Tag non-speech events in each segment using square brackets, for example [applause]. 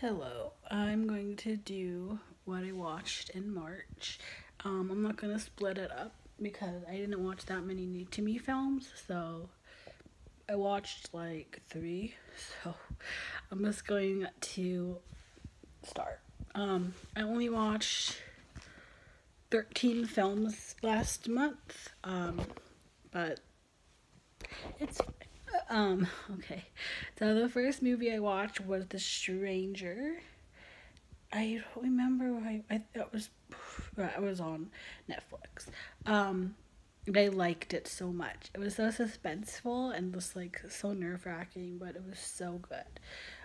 Hello, I'm going to do what I watched in March. Um, I'm not going to split it up because I didn't watch that many new to me films, so I watched like three. [laughs] So I'm just going to start. Um, I only watched 13 films last month, um, but it's um, [laughs] okay. So the first movie I watched was The Stranger. I don't remember I I it was [sighs] it was on Netflix. Um I liked it so much. It was so suspenseful and just like so nerve wracking, but it was so good.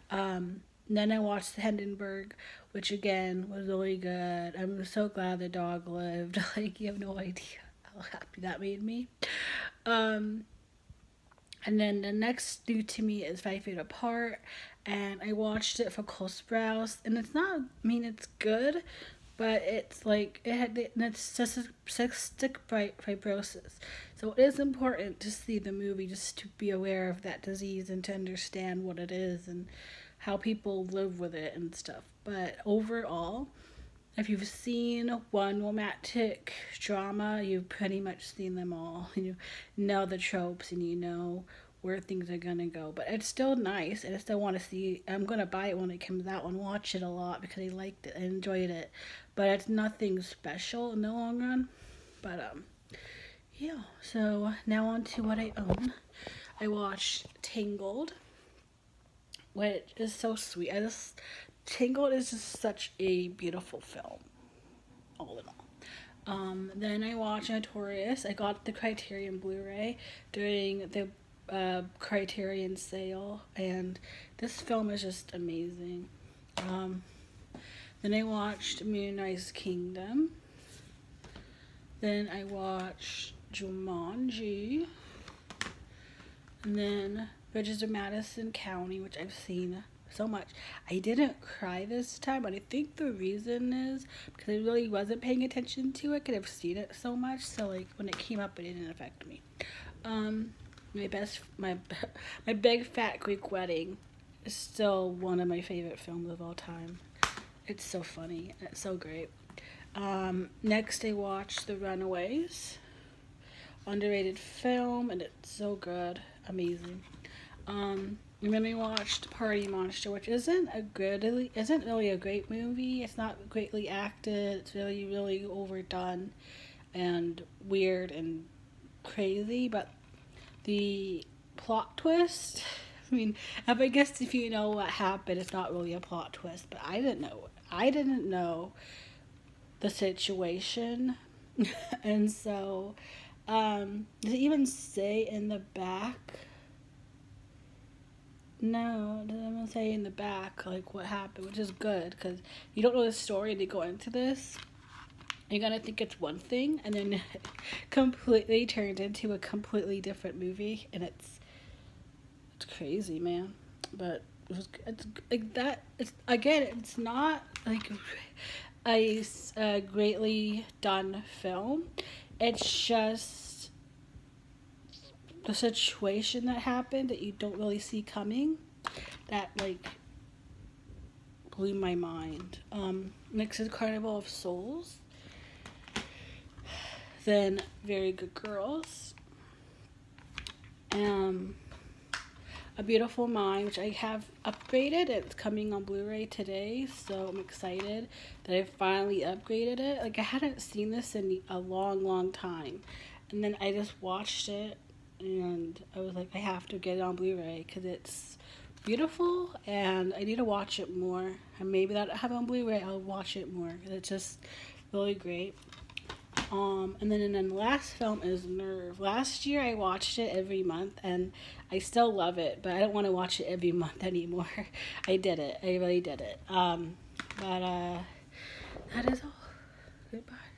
Um then I watched The Hindenburg, which again was really good. I'm so glad the dog lived. [laughs] Like you have no idea how happy that made me. Um and then the next new to me is Five Feet Apart, and I watched it for Cole Sprouse, and it's not. I mean, it's good, but it's like it had a cystic fibrosis, so it is important to see the movie just to be aware of that disease and to understand what it is and how people live with it and stuff. But overall, if you've seen one romantic drama, you've pretty much seen them all. [laughs] You know the tropes and you know where things are gonna go. But it's still nice, and I still want to see. I'm gonna buy it when it comes out and watch it a lot because I liked it, I enjoyed it. But it's nothing special in the long run. But um, yeah. So now on to what I own. I watched Tangled, which is so sweet. I just Tangled is just such a beautiful film, all in all. Um, then I watched Notorious. I got the Criterion Blu-ray during the uh, Criterion sale, and this film is just amazing. Um, then I watched Moonrise Kingdom. Then I watched Jumanji. And then Bridges of Madison County, which I've seen so much. I didn't cry this time, but I think the reason is because I really wasn't paying attention to it because I've seen it so much. So like when it came up, it didn't affect me. Um, my best, my [laughs] my big fat Greek wedding is still one of my favorite films of all time. It's so funny. It's so great. Um, next, I watched The Runaways, underrated film, and it's so good, amazing. Um, and then we watched Party Monster, which isn't a good, isn't really a great movie. It's not greatly acted. It's really, really overdone, and weird and crazy. But the plot twist, [laughs] I mean, I guess if you know what happened, it's not really a plot twist. But I didn't know. I didn't know the situation, [laughs] and so um, does it even say in the back? No, I'm gonna say in the back like what happened, which is good because you don't know the story to go into this. You're gonna think it's one thing, and then [laughs] completely turned into a completely different movie, and it's it's crazy, man. But it was, it's like that. It's again, it's not like a, a greatly done film. It's just the situation that happened that you don't really see coming that like blew my mind. Um, next is Carnival of Souls. [sighs] Then Very Good Girls. Um, A Beautiful Mind, which I have upgraded. It's coming on Blu-ray today, so I'm excited that I finally upgraded it. Like I hadn't seen this in a long, long time, and then I just watched it and I was like, I have to get it on Blu-ray because it's beautiful, and I need to watch it more. And maybe that I have on Blu-ray, I'll watch it more it's just really great. Um, and then and then the last film is Nerve. Last year I watched it every month, and I still love it, but I don't want to watch it every [laughs] month anymore. [laughs] I did it. I really did it. Um, but uh, that is all. Goodbye.